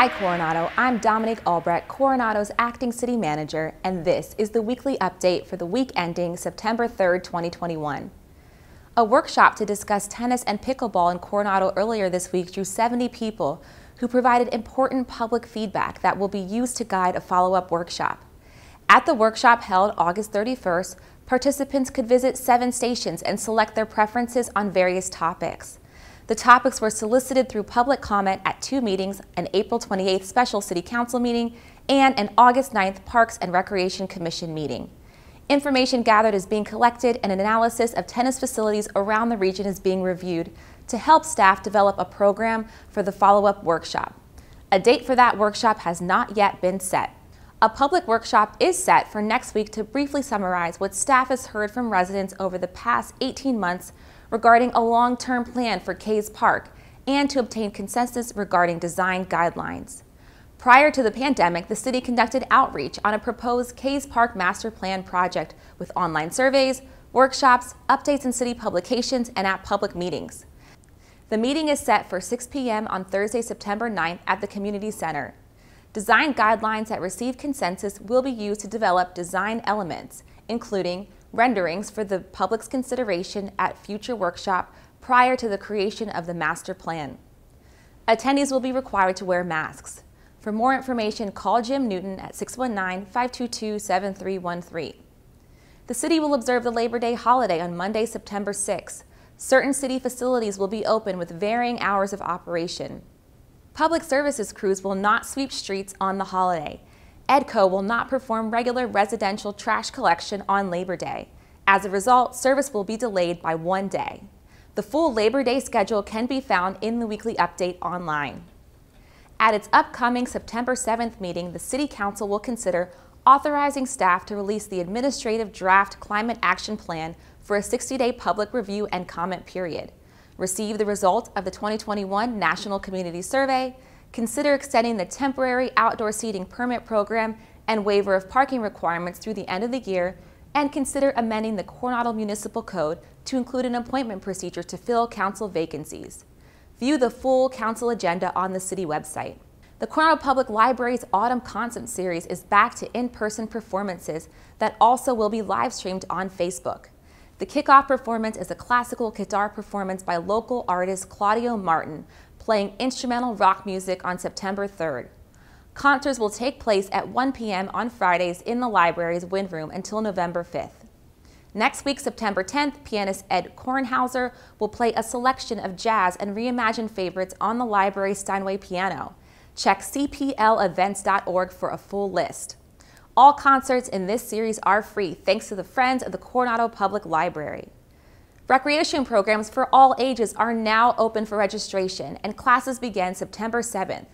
Hi Coronado, I'm Dominic Albrecht, Coronado's acting city manager, and this is the weekly update for the week ending September 3rd, 2021. A workshop to discuss tennis and pickleball in Coronado earlier this week drew 70 people who provided important public feedback that will be used to guide a follow-up workshop. At the workshop held August 31st, participants could visit seven stations and select their preferences on various topics. The topics were solicited through public comment at two meetings, an April 28th special city council meeting and an August 9th Parks and Recreation Commission meeting. Information gathered is being collected and an analysis of tennis facilities around the region is being reviewed to help staff develop a program for the follow-up workshop. A date for that workshop has not yet been set. A public workshop is set for next week to briefly summarize what staff has heard from residents over the past 18 months regarding a long-term plan for Cays Park and to obtain consensus regarding design guidelines. Prior to the pandemic, the city conducted outreach on a proposed Cays Park Master Plan project with online surveys, workshops, updates in city publications, and at public meetings. The meeting is set for 6 p.m. on Thursday, September 9th at the Community Center. Design guidelines that receive consensus will be used to develop design elements, including renderings for the public's consideration at future workshop prior to the creation of the master plan. Attendees will be required to wear masks. For more information, call Jim Newton at 619-522-7313. The city will observe the Labor Day holiday on Monday, September 6. Certain city facilities will be open with varying hours of operation. Public services crews will not sweep streets on the holiday. EDCO will not perform regular residential trash collection on Labor Day. As a result, service will be delayed by one day. The full Labor Day schedule can be found in the weekly update online. At its upcoming September 7th meeting, the City Council will consider authorizing staff to release the administrative draft climate action plan for a 60-day public review and comment period receive the result of the 2021 National Community Survey, consider extending the temporary outdoor seating permit program and waiver of parking requirements through the end of the year, and consider amending the Coronado Municipal Code to include an appointment procedure to fill council vacancies. View the full council agenda on the city website. The Coronado Public Library's Autumn Concert Series is back to in-person performances that also will be live streamed on Facebook. The kickoff performance is a classical guitar performance by local artist Claudio Martin, playing instrumental rock music on September 3rd. Concerts will take place at 1 p.m. on Fridays in the library's Winn Room until November 5th. Next week, September 10th, pianist Ed Kornhauser will play a selection of jazz and reimagined favorites on the library's Steinway piano. Check cplevents.org for a full list. All concerts in this series are free thanks to the Friends of the Coronado Public Library. Recreation programs for all ages are now open for registration and classes begin September 7th.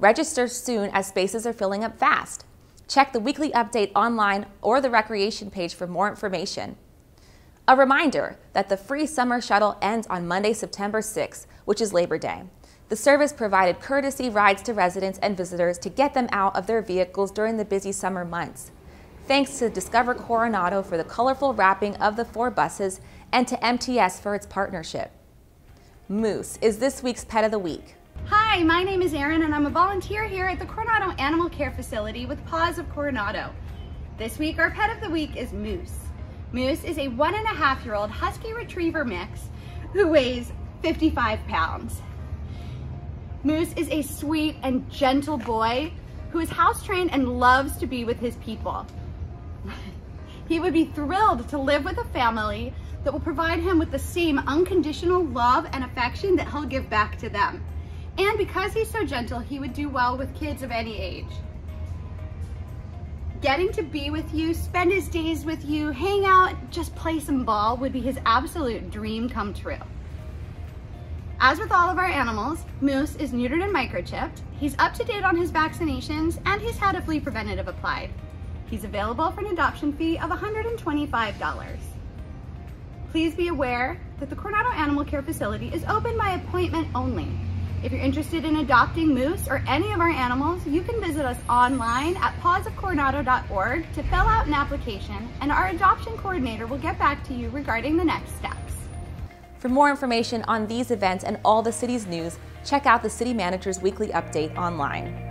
Register soon as spaces are filling up fast. Check the weekly update online or the recreation page for more information. A reminder that the free summer shuttle ends on Monday, September 6th, which is Labor Day. The service provided courtesy rides to residents and visitors to get them out of their vehicles during the busy summer months. Thanks to Discover Coronado for the colorful wrapping of the four buses and to MTS for its partnership. Moose is this week's Pet of the Week. Hi, my name is Erin and I'm a volunteer here at the Coronado Animal Care Facility with Paws of Coronado. This week our pet of the week is Moose. Moose is a one and a half year old Husky Retriever mix who weighs 55 pounds. Moose is a sweet and gentle boy who is house trained and loves to be with his people. He would be thrilled to live with a family that will provide him with the same unconditional love and affection that he'll give back to them. And because he's so gentle, he would do well with kids of any age. Getting to be with you, spend his days with you, hang out, just play some ball would be his absolute dream come true. As with all of our animals, Moose is neutered and microchipped, he's up to date on his vaccinations, and he's had a flea preventative applied. He's available for an adoption fee of $125. Please be aware that the Coronado Animal Care Facility is open by appointment only. If you're interested in adopting Moose or any of our animals, you can visit us online at pawsofcoronado.org to fill out an application and our adoption coordinator will get back to you regarding the next steps. For more information on these events and all the city's news, check out the City Manager's Weekly Update online.